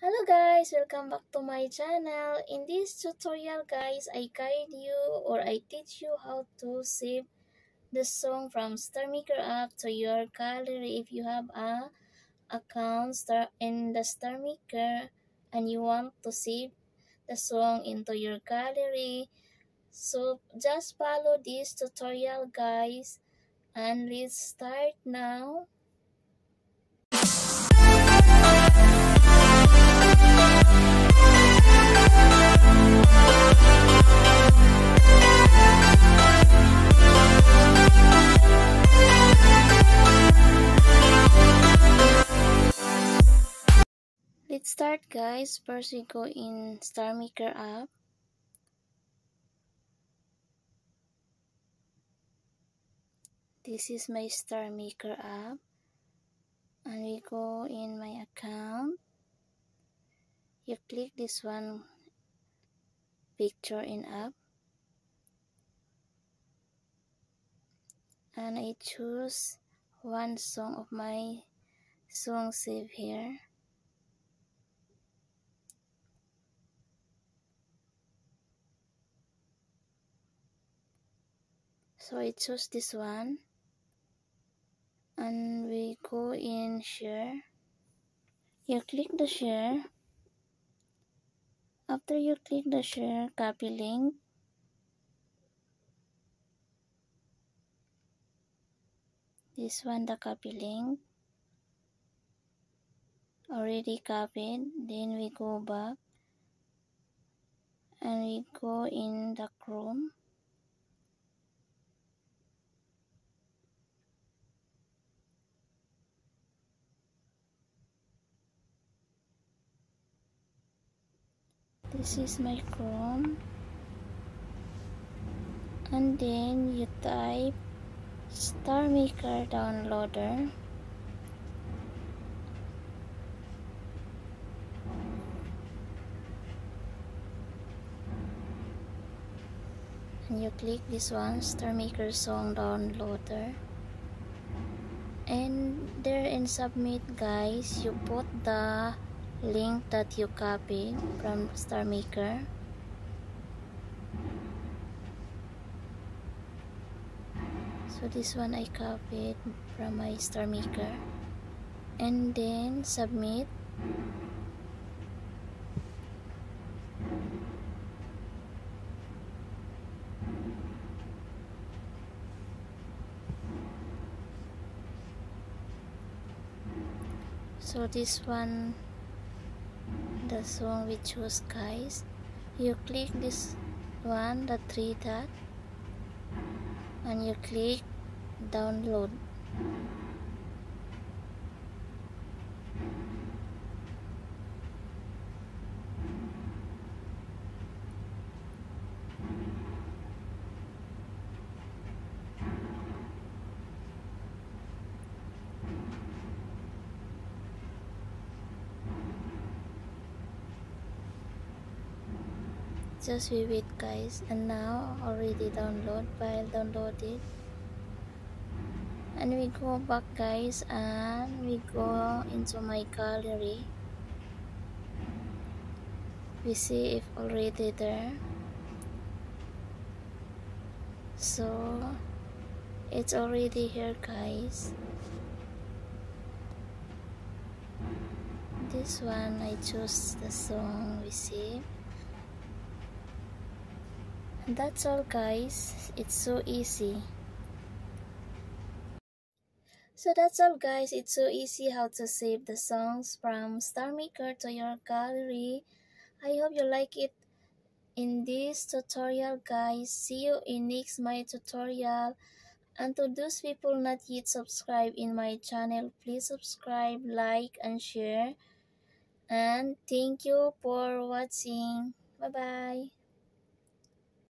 Hello guys, welcome back to my channel. In this tutorial guys, I guide you or I teach you how to save the song from StarMaker app to your gallery if you have a account star in the StarMaker and you want to save the song into your gallery. So just follow this tutorial guys and let's start now. Start guys. First we go in Star Maker app. This is my Star Maker app. And we go in my account. You click this one picture in app. And I choose one song of my song save here. So I choose this one. And we go in share. You click the share. After you click the share copy link. This one the copy link. Already copied. Then we go back. And we go in the chrome this is my chrome. And then you type StarMaker downloader. And you click this one StarMaker song downloader. And there in submit guys you put the link that you copied from StarMaker. So this one I copied from my StarMaker. And then submit. So this one the song we choose guys. You click this one the three dot and you click download just we wait guys and now already download file downloaded it. and we go back guys and we go into my gallery. We see if already there. So it's already here guys. This one I choose the song we see that's all guys. It's so easy. So that's all guys. It's so easy how to save the songs from Star Maker to your gallery. I hope you like it in this tutorial guys. See you in next my tutorial. And to those people not yet subscribed in my channel please subscribe like and share. And thank you for watching. Bye bye